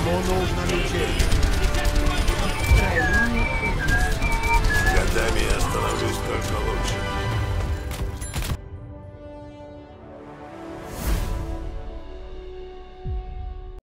I'm on those